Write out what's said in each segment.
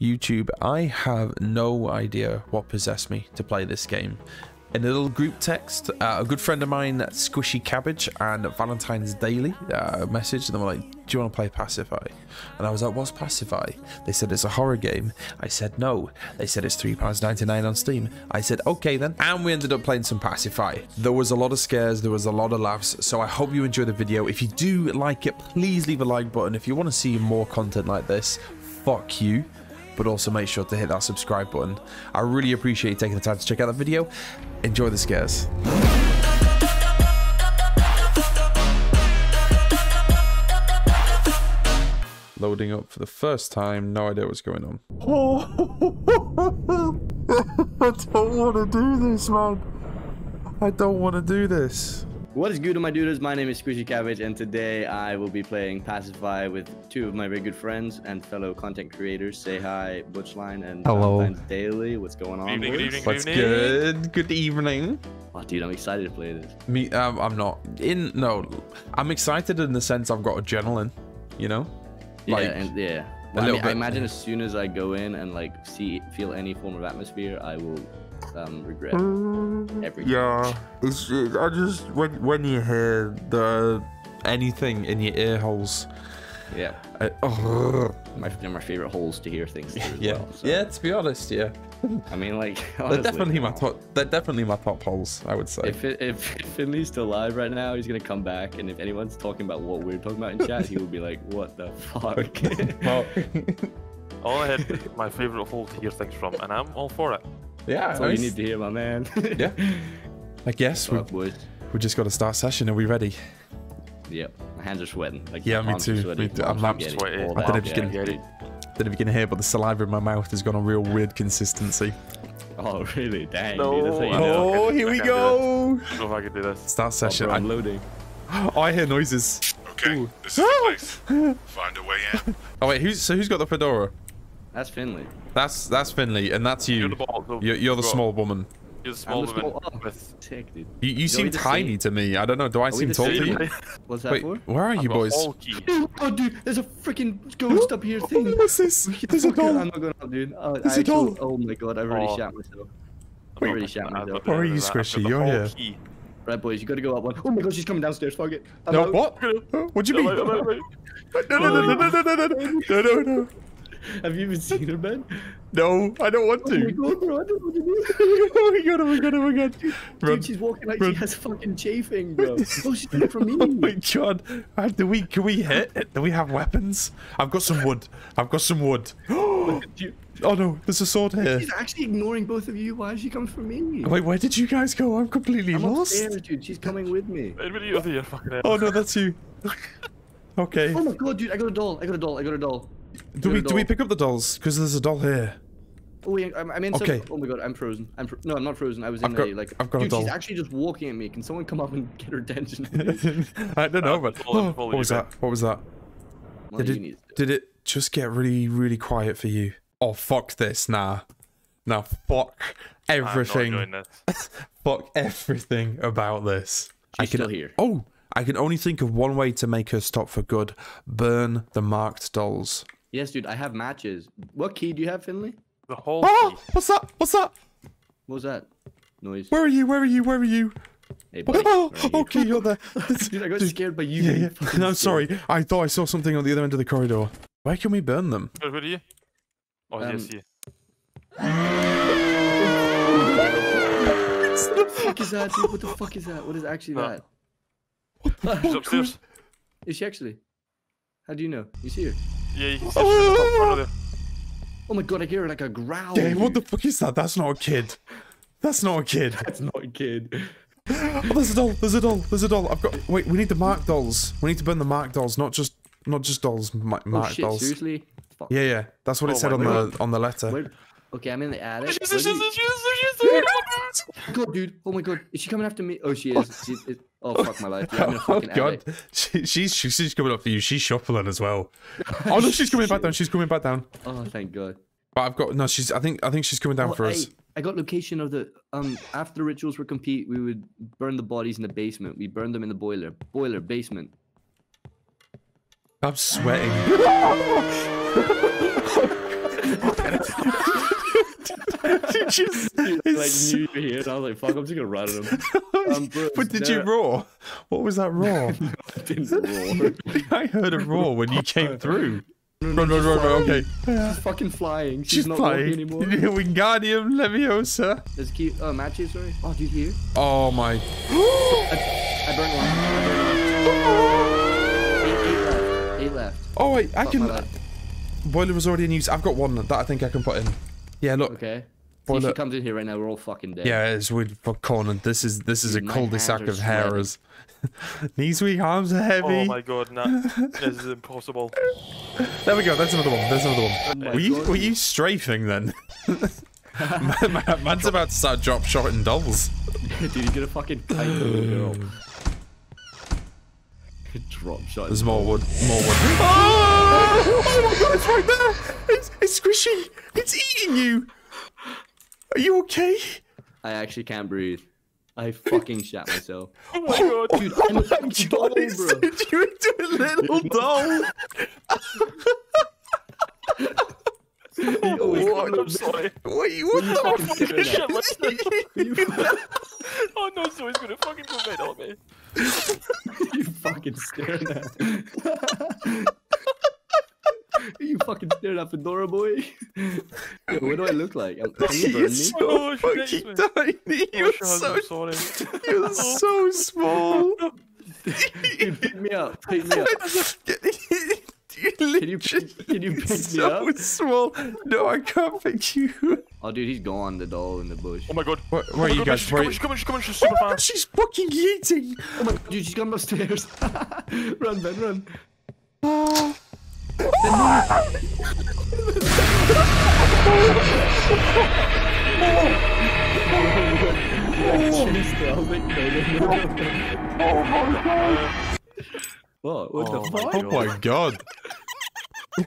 YouTube, I have no idea what possessed me to play this game. In a little group text, uh, a good friend of mine, Squishy Cabbage, and Valentine's Daily uh, messaged them like, "Do you want to play Pacify?" And I was like, "What's Pacify?" They said it's a horror game. I said no. They said it's three pounds ninety nine on Steam. I said okay then, and we ended up playing some Pacify. There was a lot of scares, there was a lot of laughs. So I hope you enjoy the video. If you do like it, please leave a like button. If you want to see more content like this, fuck you but also make sure to hit that subscribe button. I really appreciate you taking the time to check out the video. Enjoy the scares. Loading up for the first time, no idea what's going on. I don't want to do this, man. I don't want to do this. What is good, my dudes? My name is Squishy Cabbage, and today I will be playing Pacify with two of my very good friends and fellow content creators. Say hi, Butch Lion and Hello. Valentine's Daily. What's going on? Evening, good evening, What's good evening. good? Good evening. Oh, dude, I'm excited to play this. Me, um, I'm not in. No, I'm excited in the sense I've got adrenaline. You know, like yeah, and yeah. Well, I, mean, I imagine as soon as I go in and like see, feel any form of atmosphere, I will um, regret everything. Yeah, it's. It, I just when when you hear the anything in your ear holes. Yeah, I, oh, my they're my favorite holes to hear things through as yeah, well. So, yeah. To be honest, yeah, I mean, like they're definitely my top. They're definitely my top holes. I would say. If, it, if Finley's still alive right now, he's gonna come back, and if anyone's talking about what we're talking about in chat, he will be like, "What the fuck?" well, All I had my favorite hole to hear things from, and I'm all for it. Yeah, That's all I you need to hear, my man. Yeah. I guess we Fuck, we just got to start session. Are we ready? Yep, my hands are sweating. Like, Yeah, me too, me too. I'm arms not are sweaty. all I don't know that, if you yeah. can- Get it. Don't know if you can hear, but the saliva in my mouth has gone on real weird consistency. Oh, really? Dang, No, dude, that's you know. Oh, here can't we do go. I don't know if I can do this. Start Oh, session. bro, I'm loading. oh, I hear noises. Okay, this is the place. Find a way in. Oh wait, who's so who's got the fedora? That's Finley. That's that's Finley, and that's You're you. the ball. so You're, you're the small woman. You're the small I'm the woman small- oh, with. sick, dude. You, you seem tiny same? to me. I don't know. Do I we seem the tall to you? What's that Wait, for? where are you I've got boys? all. Oh, dude, there's a freaking ghost up here thing. What's this? There's a fuck doll. I'm not going up, dude. Oh, There's I a actually, doll. oh my god, I've already Oh. shot myself. I've Wait, already shot myself. Where are you, Squishy? You're here. key. Right, boys, you gotta go up one. Oh my god, she's coming downstairs. Fuck it. I'm No, out. what? What do you mean? No, no, no, no. No, no, no, no, no, no, no, no, no, no. Have you even seen her, Ben? No, I don't want to. Oh my god, bro, I don't know what to do. Oh my god, oh my god, oh my god. Run. Dude, she's walking like Run. she has fucking chafing, bro. Oh, she's coming from Oh my god. Uh, Do we, can we hit? Do we have weapons? I've got some wood. I've got some wood. Oh no, there's a sword here. She's actually ignoring both of you. Why is she coming for me? Wait, where did you guys go? I'm completely I'm lost. upstairs, dude. She's coming with me. Anybody over here fucking hell? Oh no, that's you. Okay. Oh my god, dude, I got a doll. I got a doll. I got a doll. Do we do we pick up the dolls? Because there's a doll here. Oh wait, I'm, um, I'm in some... Okay. Oh my god, I'm frozen. I'm fro- no, I'm not frozen. I was in I've got- a like. I've got a dude, she's actually just walking at me. Can someone come up and get her attention? I don't know, but oh, what was that? What was that? One Did it did it just get really really quiet for you? Oh fuck this, nah. Nah, fuck I'm not everything. doing this. Fuck everything about this. I She's can still here. Oh, I can only think of one way to make her stop for good. Burn the marked dolls. Yes, dude, I have matches. What key do you have, Finley? The whole Oh, key. what's up? What's up? What was that? Noise. Where are you? Where are you? Where are you? Hey, buddy. Oh, are you? okay, you're there. Dude, I got Dude, scared by you. Yeah, yeah. fucking No, scared. sorry. I thought I saw something on the other end of the corridor. Where can we burn them? Where where are you? Oh, Um, yes, you. What the fuck is that, dude? What the fuck is that? What is actually No. that? She's upstairs. Is she actually? How do you know? You see her? Yeah, you can see her in the top. Oh my god, I hear her like a growl. Yeah, what the fuck is that? That's not a kid. That's not a kid. That's not a kid. Oh, there's a doll. There's a doll. There's a doll. I've got. Wait, we need the mark dolls. We need to burn the mark dolls, not just not just dolls. Ma- Oh mark shit, dolls. seriously? Fuck. Yeah, yeah. That's what it Oh said my on God. the on the letter. Where? Okay, I'm in the attic. God, dude. Oh my god. Is she coming after me? Oh, she is. She is. Oh, fuck my life. Dude. I'm in a Oh god, she, she's she's coming up for you. She's shuffling as well. Oh no, she's coming back down. She's coming back down. Oh, thank god. But I've got no. She's. I think. I think she's coming down Oh, for us. I got location of the um after the rituals were complete, we would burn the bodies in the basement. We burned them in the boiler. Boiler, basement. I'm sweating. I was like, "Fuck, I'm just gonna run at him." Um, bro, but did you roar? What was that roar? I didn't roar. I heard a roar when you came through. Run, run, run, run. Okay. She's fucking flying. She's, She's not flying. walking anymore. Wingardium Leviosa. Let's keep. Oh, Matthew, sorry. Oh, dude, here. Oh my. I burned one. I burned one. Eight, eight left. Eight left. Oh wait, I Fuck can. Boiler was already in use. I've got one that I think I can put in. Yeah, look. Okay. See, Boiler- if she comes in here right now, we're all fucking dead. Yeah, it's weird for cornered. This is this is a Dude, my cul-de-sac of hairers. These weak arms are heavy. Oh my god, nah. this is impossible. There we go. That's another one. There's another one. Oh were you God. were you strafing then? Man- man- Man's about to start drop shotting dolls. Dude, he's gonna fucking kite the girl. Drop shot. There's more wood. More wood. Oh, oh my god, it's right there! It's, it's squishy! It's eating you! Are you okay? I actually can't breathe. I fucking shat myself. Oh my god. Oh, dude, I'm a oh fucking doll, bro. turned you into a little doll! Oh what? I'm sorry. Wait, what the fucking fuck? staring at? Shit, listen. oh no, Zoe's gonna fucking go right on me. you fucking staring at? Are you fucking staring at Fedora boy? Yo, what do I look like? Can you burn You're so Oh, fucking tiny. Oh, You're so, I'm you're so small. Dude, pick me up. Pick me up. You're Can you literally can you pick me so up? small. No, I can't pick you. Oh, dude, he's gone. The doll in the bush. Oh my god. Where, Oh where my are you god, guys? She's Where coming, she's coming, she's coming, she's super oh fast. She's fucking eating. Oh my dude, she's gone upstairs. run, Ben, run. Ah. What? What Oh the my fuck? Oh my god.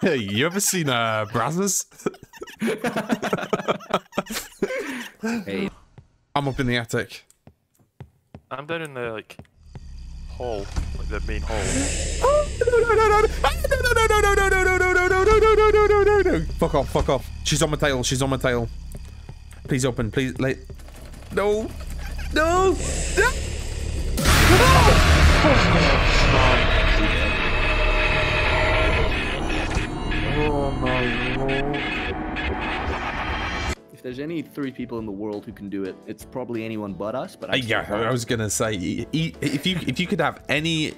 Hey, you ever seen uh Brazzers? Hey, I'm up in the attic. I'm down in the like hall, like the main hall. No, no, no, no, no, no, no, no, no, no, no, no, no, no, no, Fuck off, fuck off. She's on my tail, she's on my tail. Please open, please, like. No. No. No. Oh my lord. if there's any three people in the world who can do it, it's probably anyone but us. But I Yeah, I was gonna say, if you if you could have any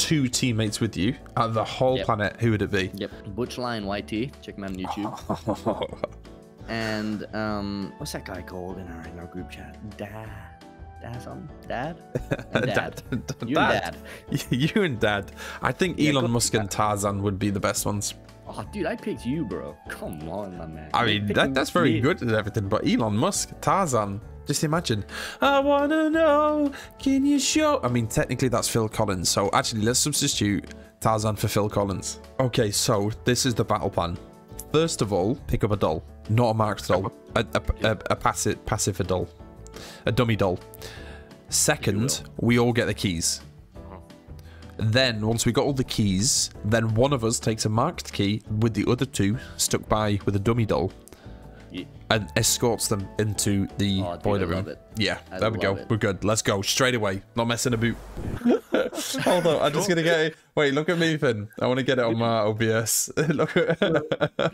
two teammates with you out of the whole Yep. planet, who would it be? Yep, Butch Lion YT. Check him out on YouTube. And um, what's that guy called in our in our group chat? Dad, dad something? Dad? And dad. You and Dad. You and Dad. I think Yeah, Elon Musk and Tarzan would be the best ones. Oh, dude, I picked you, bro. Come on, my man. I mean, that, that's very me. good and everything, but Elon Musk, Tarzan, just imagine. I wanna know, can you show? I mean, technically that's Phil Collins, so actually let's substitute Tarzan for Phil Collins. Okay, so this is the battle plan. First of all, pick up a doll, not a marked doll, a, a, a, a passive, passive doll, a dummy doll. Second, we all get the keys. Then, once we got all the keys, then one of us takes a marked key with the other two stuck by with a dummy doll and escorts them into the Oh, boiler room. it. Yeah, I there we go. it. We're good. Let's go straight away. Not messing about. Hold on, I'm just gonna get it. Wait, look at me, Finn. I want to get it on my OBS. look at.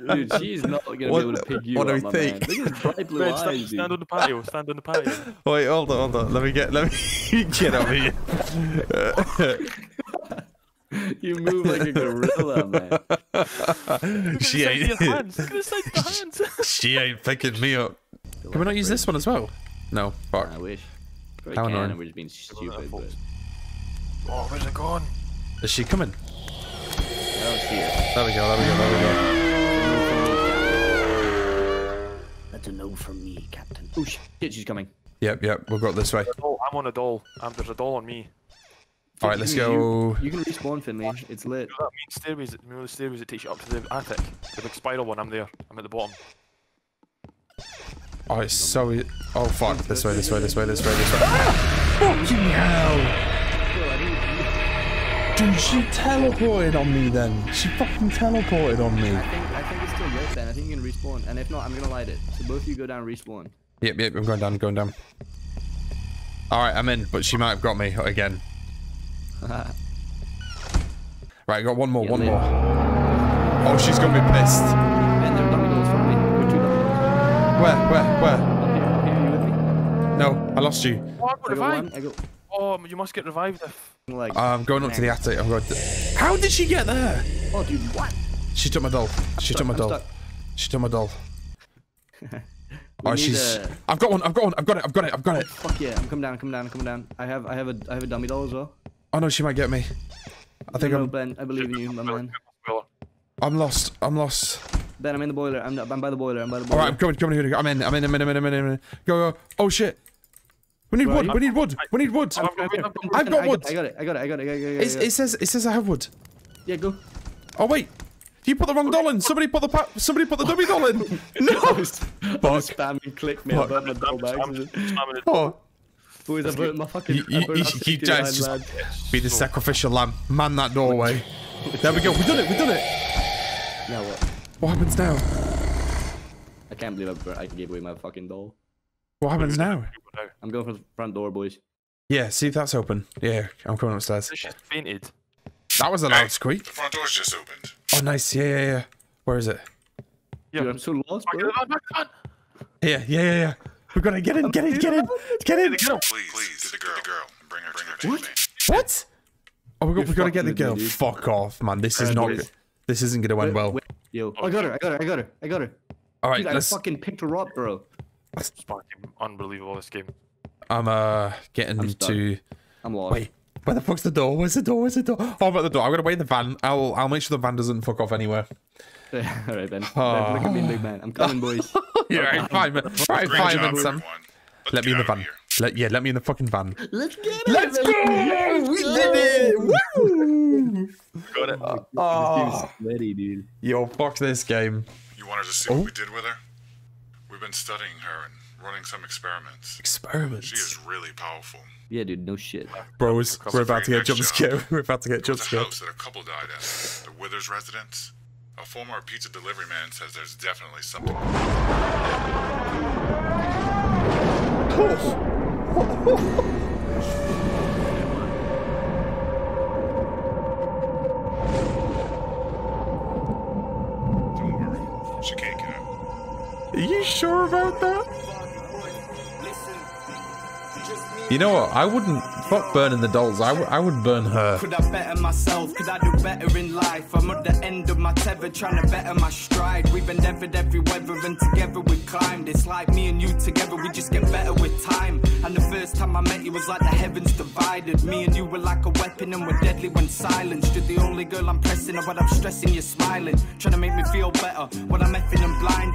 Dude, she's not gonna What- be able to pick you what do we think? man. Look at bright blue Ben, eyes, stand, dude. stand on the patio, stand on the patio. Wait, hold on, hold on. Let me get. Let me get over here. You move like a gorilla, man. she Look at the size of ain't. your hands. Look at the size of your hands. she ain't picking me up. Can we not use this one as well? No. Fuck. I wish. Probably How can, annoying. and we're just being stupid, but Oh, where's it gone? Is she coming? I don't see it. There we go. There we go. There we go. That's a no from me, Captain. Oh shit, she's coming. Yep. Yep. We'll go this way. Oh, I'm on a doll. Um, there's a doll on me. All right. Let's go. You can respawn, Finley. It's lit. You know that main stairways, you know the stairways that takes you up to the attic? The big spiral one, I'm there. I'm at the bottom. Oh, it's so. e- Oh fuck! This way. This way. This way. This way. This way. Ah! Fucking hell! Dude, she teleported on me then. She fucking teleported on me. I think I think it's still lit, then. I think you can respawn. And if not, I'm gonna light it. So both of you go down and respawn. Yep, yep, I'm going down, going down. Alright, I'm in, but she might have got me again. right, I got one more, Yeah, one later. more. Oh, she's gonna be pissed. And there are dummy dolls from me. We're two dummy dolls. Where, where, where? Up here, up here, you with me? No, I lost you. Oh, I got I got one. revived. I got Oh, you must get revived if. like. I'm going up to the attic. I'm going. To... How did she get there? oh, dude, what? She took my doll. She took my I'm doll. stuck. She took my doll. Oh, she's. a- I've got one. I've got one. I've got it. I've got it. I've got it. Fuck yeah! I'm coming down. I'm coming down. I'm coming down. I have. I have a. I have a dummy doll as well. Oh no, she might get me. I think no, no, I'm. Ben. I believe in you, my man. I'm lost. I'm lost. Ben, I'm in the boiler. I'm. I'm by the boiler. I'm by the boiler. right, I'm coming. Coming here. I'm in. I'm in. I'm in. I'm in. I'm in. I'm in. Go. Go. Oh shit. We need Where wood. We need wood. We need wood. I've got wood, I've got I've got wood. I got it. I got it. I got it. I got it. I got it. It's, it. it says. It says I have wood. Yeah, go. Oh wait. You put the wrong doll in. Somebody put the pa- somebody put the dummy doll in. No. Fuck. Spamming click me Fuck. about my doll I'm bags. spamming it. Oh. Boys, I burnt my fucking. You, I you, you, my you 69 just lads. be the sacrificial lamb. Man that doorway. There we go. We done it. We done it. Now what? What happens now? I can't believe I, burnt, I gave away my fucking doll. What happens now? I'm going for the front door, boys. Yeah, see if that's open. Yeah, I'm coming upstairs. She's fainted. That was a loud squeak. The front door's just opened. Oh, nice. Yeah, yeah, yeah. Where is it? Yeah. Dude, I'm so lost, bro. in the back, back, Yeah, yeah, yeah, yeah. We gotta get in, get in, get in, get in. Get him. Please, please, get the girl. The girl. Bring her, bring her to me. What? Oh, we got, we gotta get the girl. me. Fuck off, man. This is not. good. This isn't gonna end well. Yo, I got her. I got her. I got her. I got her. All right, Dude, let's. I fucking picked her up, bro. It's fucking unbelievable, this game. I'm uh getting I'm to. I'm lost. Wait, where the fuck's the door? Where's the door? Where's the door? Oh, I'm at the door. I'm gonna wait in the van. I'll I'll make sure the van doesn't fuck off anywhere. All right, Ben. Oh. ben. Look at me, big man. I'm coming, boys. Yeah, right, five minutes. Right, Great five job. Sam. Let's me in the van. Let yeah, let me in the fucking van. Let's get it. Let's go! We did it! Woo! Got it. Oh, Ready, dude. yo, fuck this game. You wanted to see Oh. what we did with her? We've been studying her and running some experiments. Experiments. She is really powerful. Yeah, dude. No shit. Bros, we're about to get Next jump job. scared. We're about to get There jump was scared. house that a couple died in. The Withers residence. A former pizza delivery man says there's definitely something. Don't worry. She can't get out. Are you sure about that? You know what? I wouldn't fuck burning the dolls. I, I would burn her. Could I better myself? Could I do better in life? I'm at the end of my tether, trying to better my stride. We've endeavored every weather, and together we climbed. It's like me and you together, we just get better with time. And the first time I met you was like the heavens divided. Me and you were like a weapon, and we're deadly when silenced. You're the only girl I'm pressing, I'm stressing, you're smiling. Trying to make me feel better when I'm effing and blinded.